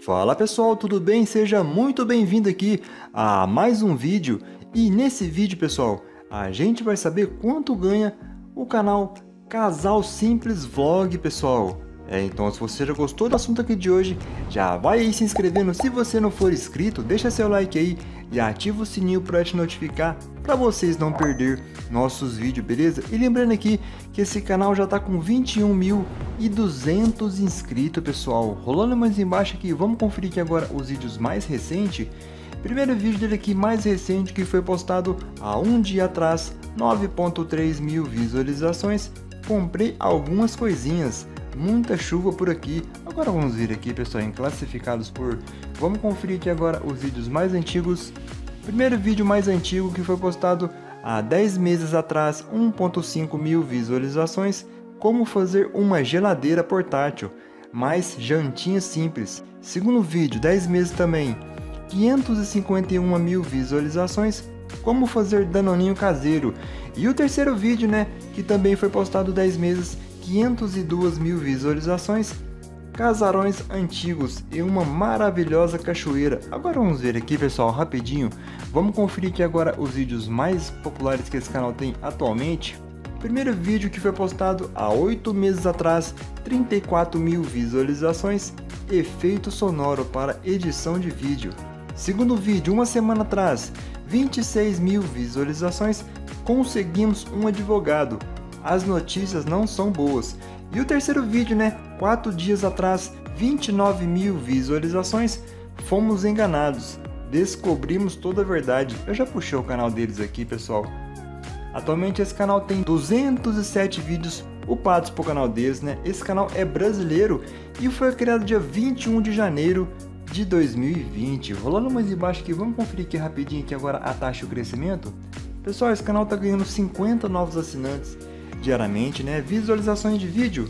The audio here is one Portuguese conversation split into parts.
Fala pessoal, tudo bem? Seja muito bem-vindo aqui a mais um vídeo e nesse vídeo pessoal a gente vai saber quanto ganha o canal Casal Simples Vlog pessoal. É, então se você já gostou do assunto aqui de hoje, já vai aí se inscrevendo. Se você não for inscrito, deixa seu like aí e ativa o sininho para te notificar para vocês não perder nossos vídeos, beleza? E lembrando aqui que esse canal já tá com 21.200 inscritos, pessoal. Rolando mais embaixo aqui, vamos conferir aqui agora os vídeos mais recentes. Primeiro vídeo dele aqui mais recente que foi postado há um dia atrás, 9.3 mil visualizações. Comprei algumas coisinhas muita chuva por aqui. Agora vamos ver aqui, pessoal, em classificados por... Vamos conferir aqui agora os vídeos mais antigos. Primeiro vídeo mais antigo que foi postado há 10 meses atrás, 1.5 mil visualizações. Como fazer uma geladeira portátil, mais jantinha simples. Segundo vídeo, 10 meses também, 551 mil visualizações. Como fazer danoninho caseiro. E o terceiro vídeo, né, que também foi postado 10 meses, 502 mil visualizações, casarões antigos e uma maravilhosa cachoeira. Agora vamos ver aqui pessoal, rapidinho, vamos conferir aqui agora os vídeos mais populares que esse canal tem atualmente. Primeiro vídeo que foi postado há 8 meses atrás, 34 mil visualizações, efeito sonoro para edição de vídeo. Segundo vídeo, uma semana atrás, 26 mil visualizações, conseguimos um advogado, as notícias não são boas. E o terceiro vídeo, né? Quatro dias atrás, 29 mil visualizações, fomos enganados. Descobrimos toda a verdade. Eu já puxei o canal deles aqui, pessoal. Atualmente esse canal tem 207 vídeos upados pro canal deles, né? Esse canal é brasileiro e foi criado dia 21 de janeiro de 2020. Rolando mais embaixo aqui, vamos conferir aqui rapidinho aqui agora a taxa de crescimento. Pessoal, esse canal tá ganhando 50 novos assinantes diariamente, né? Visualizações de vídeo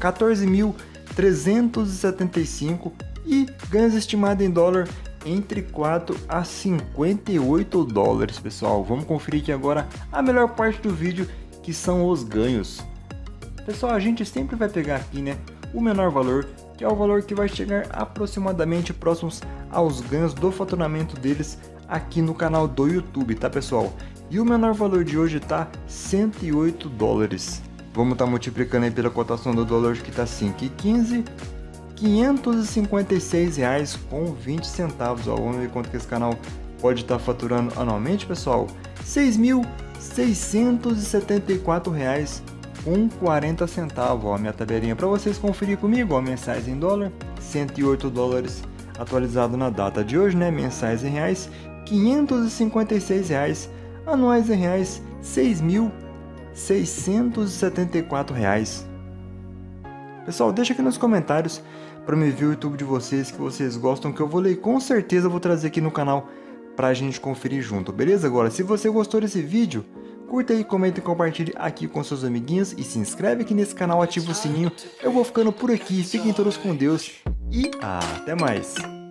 14.375 e ganhos estimados em dólar entre 4 a 58 dólares, pessoal. Vamos conferir aqui agora a melhor parte do vídeo, que são os ganhos. Pessoal, a gente sempre vai pegar aqui, né, o menor valor, que é o valor que vai chegar aproximadamente próximos aos ganhos do faturamento deles aqui no canal do YouTube, tá, pessoal? E o menor valor de hoje está 108 dólares. Vamos estar tá multiplicando aí pela cotação do dólar que está 5,15. 556 reais com 20 centavos. Vamos ver quanto que esse canal pode estar tá faturando anualmente, pessoal. 6.674 reais com 40 centavos. Minha tabelinha para vocês conferir comigo. Ó, mensais em dólar, 108 dólares atualizado na data de hoje, né? Mensais em reais, 556 reais anuais em reais R$ 6.674. Pessoal, deixa aqui nos comentários para me ver o YouTube de vocês que vocês gostam que eu vou ler com certeza vou trazer aqui no canal para a gente conferir junto, beleza? Agora, se você gostou desse vídeo, curta aí, comenta e compartilhe aqui com seus amiguinhos e se inscreve aqui nesse canal, ativa o sininho. Eu vou ficando por aqui, fiquem todos com Deus e até mais!